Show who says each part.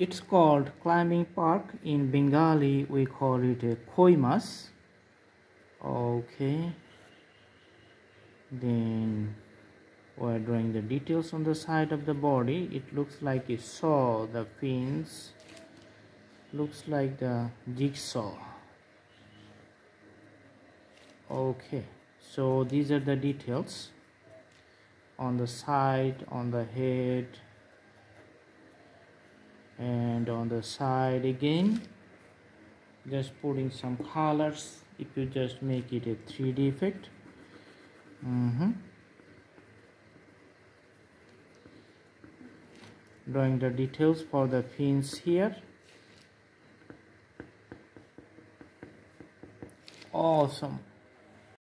Speaker 1: it's called climbing perch in bengali we call it a koimas okay. Then we're drawing the details on the side of the body. It looks like a saw the fins. Looks like the jigsaw. Okay. So these are the details. On the side on the head and on the side again. Just putting some colors. If you just make it a 3d effect. Mm -hmm. drawing the details for the fins here. Awesome